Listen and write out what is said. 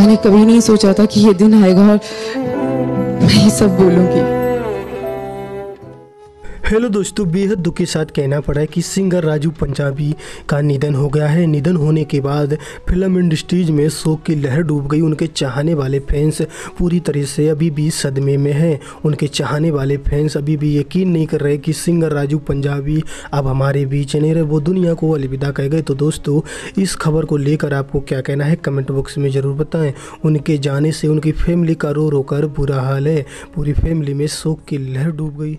मैंने कभी नहीं सोचा था कि ये दिन आएगा और मैं ये सब बोलूँगी। हेलो दोस्तों, बेहद दुख के साथ कहना पड़ा है कि सिंगर राजू पंजाबी का निधन हो गया है। निधन होने के बाद फ़िल्म इंडस्ट्रीज़ में शोक की लहर डूब गई। उनके चाहने वाले फैंस पूरी तरह से अभी भी सदमे में हैं। उनके चाहने वाले फैंस अभी भी यकीन नहीं कर रहे कि सिंगर राजू पंजाबी अब हमारे बीच नहीं रहे। वो दुनिया को अलविदा कह गए। तो दोस्तों, इस खबर को लेकर आपको क्या कहना है? कमेंट बॉक्स में ज़रूर बताएँ। उनके जाने से उनकी फैमिली का रो रो कर बुरा हाल है। पूरी फैमिली में शोक की लहर डूब गई।